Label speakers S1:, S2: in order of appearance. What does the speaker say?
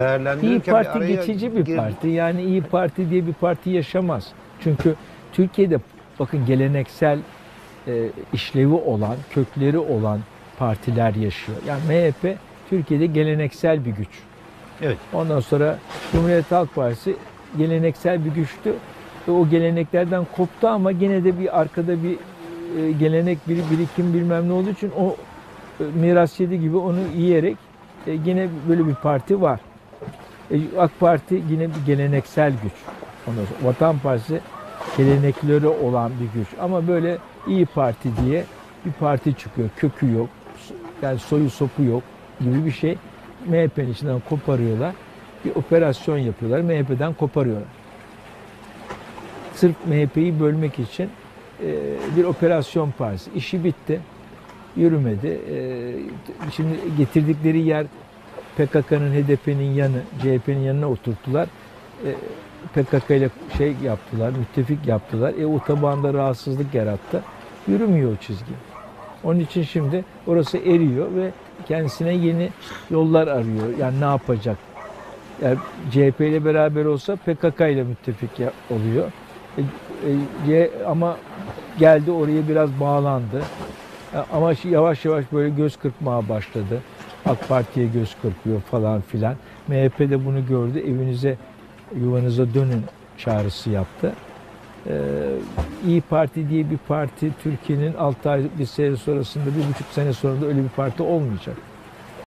S1: İyi
S2: Değerlendirirken
S1: Parti
S2: araya
S1: geçici bir
S2: gir-
S1: parti. Yani İyi Parti diye bir parti yaşamaz. Çünkü Türkiye'de bakın geleneksel e, işlevi olan, kökleri olan partiler yaşıyor. Yani MHP Türkiye'de geleneksel bir güç.
S2: Evet.
S1: Ondan sonra Cumhuriyet Halk Partisi geleneksel bir güçtü. Ve o geleneklerden koptu ama gene de bir arkada bir e, gelenek, bir birikim bilmem ne olduğu için o e, miras yedi gibi onu yiyerek e, yine böyle bir parti var. E, AK Parti yine bir geleneksel güç. Ondan sonra Vatan Partisi gelenekleri olan bir güç. Ama böyle iyi Parti diye bir parti çıkıyor. Kökü yok. Yani soyu sopu yok gibi bir şey. MHP'nin içinden koparıyorlar. Bir operasyon yapıyorlar. MHP'den koparıyorlar. Sırf MHP'yi bölmek için e, bir operasyon partisi. İşi bitti. Yürümedi. E, şimdi getirdikleri yer PKK'nın, HDP'nin yanı, CHP'nin yanına oturttular. E, PKK ile şey yaptılar, müttefik yaptılar. E, o tabanda rahatsızlık yarattı. Yürümüyor o çizgi. Onun için şimdi orası eriyor ve kendisine yeni yollar arıyor. Yani ne yapacak? Yani CHP ile beraber olsa PKK ile müttefik oluyor. E, e, ama geldi oraya biraz bağlandı. E, Ama yavaş yavaş böyle göz kırpmaya başladı. AK Parti'ye göz kırpıyor falan filan. MHP de bunu gördü. Evinize, yuvanıza dönün çağrısı yaptı. Ee, İyi Parti diye bir parti Türkiye'nin 6 ay bir sene sonrasında, bir buçuk sene sonra da öyle bir parti olmayacak.